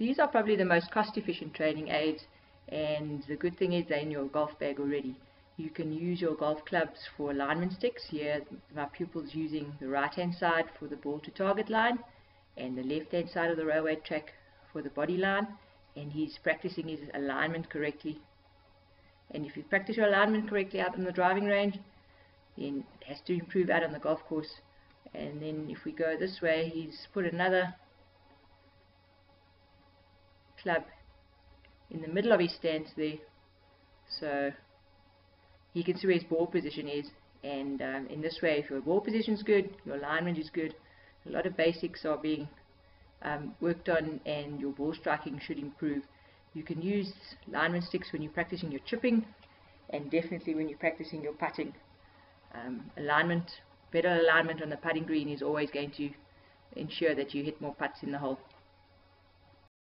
these are probably the most cost efficient training aids and the good thing is they're in your golf bag already. You can use your golf clubs for alignment sticks. Here my pupil's using the right hand side for the ball to target line and the left hand side of the railway track for the body line and he's practicing his alignment correctly and if you practice your alignment correctly out on the driving range then it has to improve out on the golf course and then if we go this way he's put another club in the middle of his stance there so he can see where his ball position is. And um, in this way if your ball position is good your alignment is good a lot of basics are being um, worked on and your ball striking should improve. You can use alignment sticks when you're practicing your chipping and definitely when you're practicing your putting. Um, alignment better alignment on the putting green is always going to ensure that you hit more putts in the hole